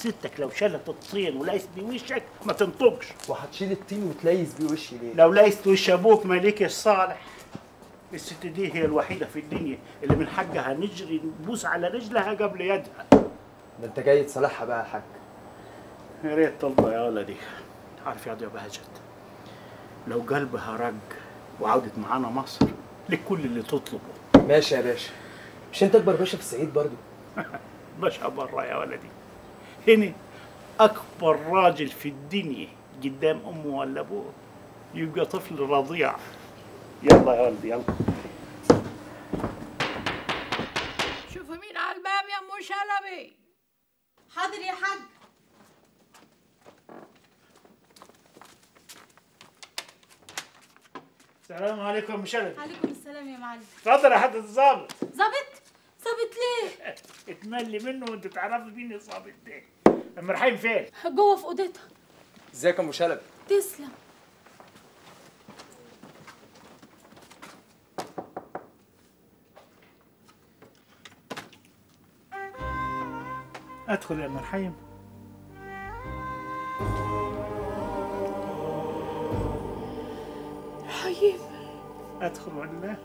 ستك لو شالت الطين ولقيت بيه وشك ما تنطقش. وهتشيل الطين وتليس بيه وشي ليه؟ لو لقيت وش أبوك مالك الصالح. الست دي هي الوحيدة في الدنيا اللي من حقها نجري نبوس على رجلها قبل يدها. ده انت جاي تصالحها بقى يا حاج. يا ريت ترضى يا ولدي. عارف يا ضياء بهجت. لو قلبها رق وعودت معانا مصر لك كل اللي تطلبه. ماشي يا باشا. مش انت اكبر باشا في الصعيد برضو باشا برا يا ولدي. هنا أكبر راجل في الدنيا قدام أمه ولا أبوه. يبقى طفل رضيع. يلا يا ولدي يلا. شوفوا مين على الباب يا أم شلبي. حاضر يا حاج. السلام عليكم أم شلبي. عليكم السلام يا معلم. اتفضل يا حضرة الظابط ظابط ظابط ليه؟ اتملي منه وانت تعرفي مين الظابط ده ام رحيم فين؟ جوه في أوضتها. ازيك يا ام شلبي؟ تسلم. أدخل يا أم رحيم حيين أدخل ولا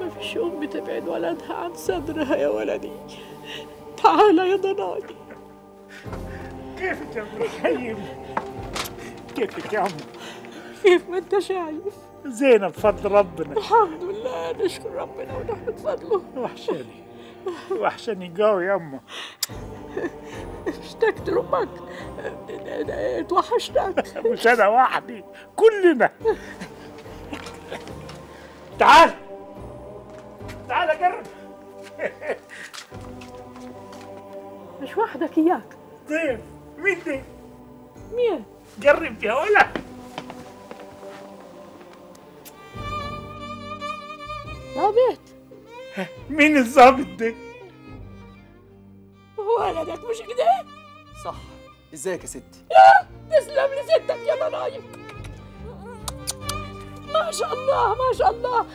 ما فيش ام تبعد ولدها عن صدرها يا ولدي. تعال يا ضناي. كيفك يا ام رحيم كيفك يا ام كيف ما أنت شايف؟ زينب بفضل ربنا. الحمد لله نشكر ربنا ونحمد فضله. وحشاني وحشاني قوي يا أمه. اشتقت لأمك. اتوحشتك. مش أنا وحدي كلنا. تعال. تعال قرب مش وحدك إياك؟ ضيف مين دي؟ مين؟ قرب يا ولا يا بيت. مين الظابط ده ولدك مش كده صح. إزيك يا ستي تسلم لستك يا ضنايم شاء الله ما شاء الله.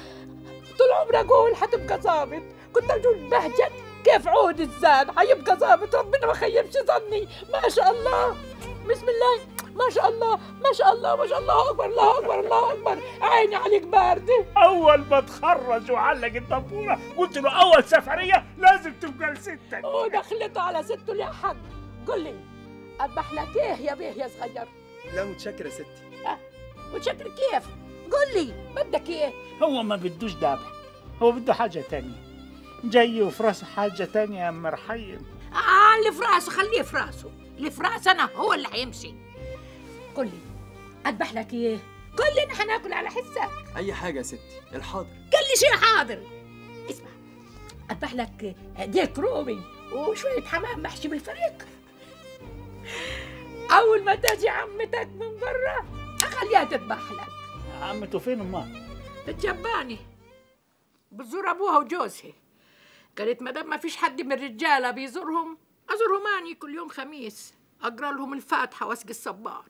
طول عمري أقول حتبقى ظابط كنت أقول بهجت كيف عود الزاد؟ حيبقى ظابط ربنا ما خيبش ظني. ما شاء الله. بسم الله. ما شاء الله. ما شاء الله ما شاء الله. أكبر الله أكبر الله أكبر. عيني عليك باردة. أول ما تخرج وعلق الدبورة قلت له أول سفرية لازم تبقى لستك. ودخلته على سته يا حق. قل لي أذبح لك إيه يا بيه يا صغير؟ لا متشكر يا ستي وشكل كيف؟ قل لي بدك إيه؟ هو ما بدوش ذبح هو بده حاجة تانية. جاي وفي راسه حاجة تانية يا ام رحيم آه اللي في راسه خليه في راسه. اللي في راسه أنا هو اللي حيمشي قل لي أذبح لك إيه؟ قل لي نحن ناكل على حسك. أي حاجة يا ستي الحاضر. قل لي شيء حاضر. اسمع أذبح لك ديك رومي وشوية حمام محشي بالفريق. أول ما تجي عمتك من برا أخليها تذبح لك. عمته فين امها بتجباني بتزور أبوها وجوزها. قالت ما دام ما فيش حد من الرجاله بيزورهم أزورهم اني كل يوم خميس. أقرأ لهم الفاتحة وأسقي الصبار.